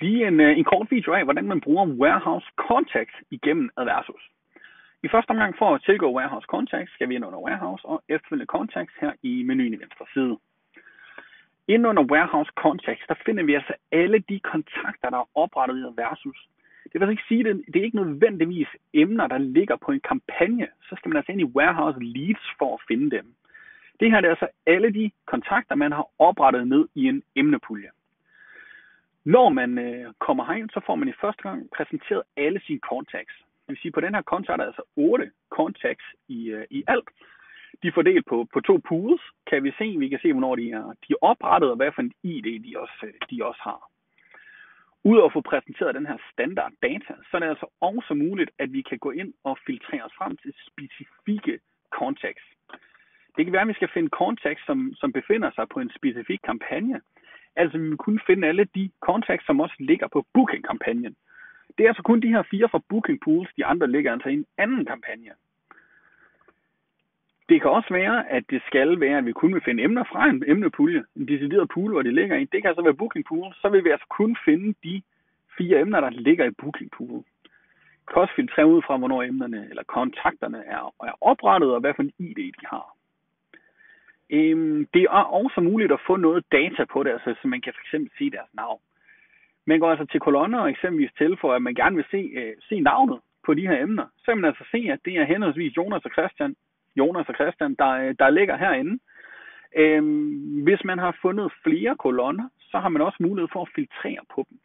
Lige en, øh, en kort video af, hvordan man bruger Warehouse Contacts igennem Adversus. I første omgang for at tilgå Warehouse Contacts, skal vi ind under Warehouse og efterfølgende Contacts her i menuen i venstre side. Ind under Warehouse Contacts, der finder vi altså alle de kontakter, der er oprettet i Adversus. Det vil altså ikke sige, at det er ikke nødvendigvis emner, der ligger på en kampagne. Så skal man altså ind i Warehouse Leads for at finde dem. Det her er altså alle de kontakter, man har oprettet ned i en emnepulje. Når man øh, kommer herind, så får man i første gang præsenteret alle sine contacts. Det vil sige, på den her konto er der altså otte contacts i, øh, i alt. De er fordelt på, på to pools, kan vi se. Vi kan se, hvornår de er, de er oprettet, og hvad for en ID de også, øh, de også har. Udover at få præsenteret den her standard data, så er det altså også muligt, at vi kan gå ind og filtrere os frem til specifikke contacts. Det kan være, at vi skal finde contacts, som, som befinder sig på en specifik kampagne, Altså, vi vil kunne finde alle de contacts, som også ligger på booking-kampagnen. Det er altså kun de her fire fra Booking Pools, de andre ligger altså i en anden kampagne. Det kan også være, at det skal være, at vi kun vil finde emner fra en emnepulje, en decideret pool, hvor de ligger i. Det kan altså være Booking Pool, så vil vi altså kun finde de fire emner, der ligger i Booking Pool. Vi kan også filtrere ud fra, hvornår emnerne eller kontakterne er, er oprettet, og hvad for en ID de har. Øhm, det er også muligt at få noget data på det, altså, så man kan fx se deres navn. Man går altså til kolonner og eksempelvis til for, at man gerne vil se, øh, se navnet på de her emner. Så kan man altså se, at det er henholdsvis Jonas og Christian, Jonas og Christian, der, øh, der ligger herinde. Øhm, hvis man har fundet flere kolonner, så har man også mulighed for at filtrere på dem.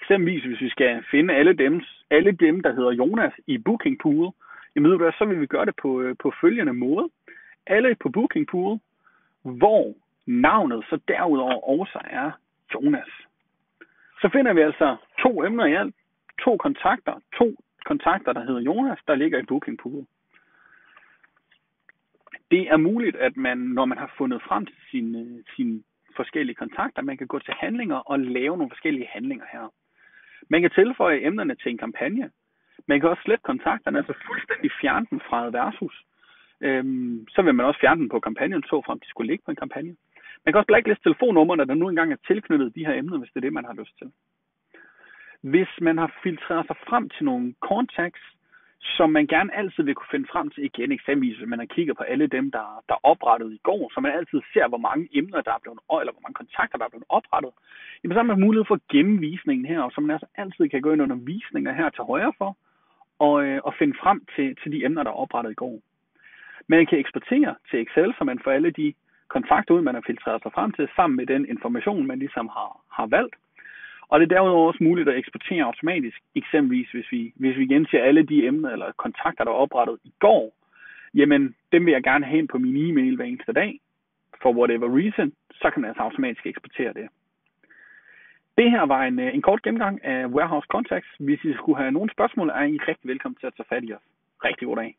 Eksempelvis hvis vi skal finde alle dem, alle dem der hedder Jonas i Booking Pool, jamen, så vil vi gøre det på, øh, på følgende måde. Alle på Booking Pool hvor navnet så derudover også er Jonas. Så finder vi altså to emner i alt, to kontakter, to kontakter, der hedder Jonas, der ligger i Booking Pool. Det er muligt, at man, når man har fundet frem til sine, øh, sine forskellige kontakter, man kan gå til handlinger og lave nogle forskellige handlinger her. Man kan tilføje emnerne til en kampagne. Man kan også slette kontakterne, altså fuldstændig fjerne dem fra versus øhm, så vil man også fjerne den på kampagnen, så frem de skulle ligge på en kampagne. Man kan også blackliste telefonnummerne, der nu engang er tilknyttet de her emner, hvis det er det, man har lyst til. Hvis man har filtreret sig frem til nogle contacts, som man gerne altid vil kunne finde frem til igen, eksempelvis hvis man har kigget på alle dem, der, der er oprettet i går, så man altid ser, hvor mange emner, der er blevet, eller hvor mange kontakter, der er blevet oprettet, jamen så har man mulighed for gennemvisningen her, og så man altså altid kan gå ind under visninger her til højre for, og, øh, og finde frem til, til de emner, der er oprettet i går. Man kan eksportere til Excel, så man får alle de kontakter ud, man har filtreret sig frem til, sammen med den information, man ligesom har, har valgt. Og det er derudover også muligt at eksportere automatisk, eksempelvis hvis vi, hvis vi igen ser alle de emner eller kontakter, der var oprettet i går, jamen dem vil jeg gerne have ind på min e-mail hver eneste dag, for whatever reason, så kan man altså automatisk eksportere det. Det her var en, en kort gennemgang af Warehouse Contacts. Hvis I skulle have nogle spørgsmål, er I rigtig velkommen til at tage fat i os. Rigtig god dag.